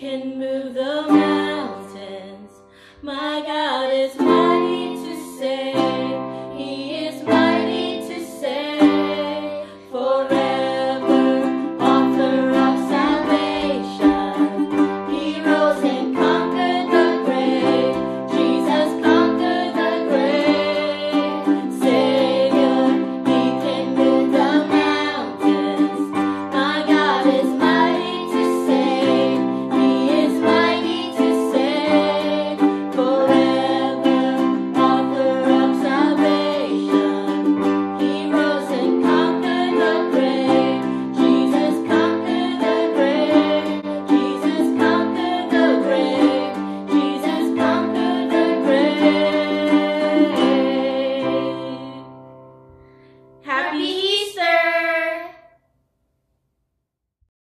can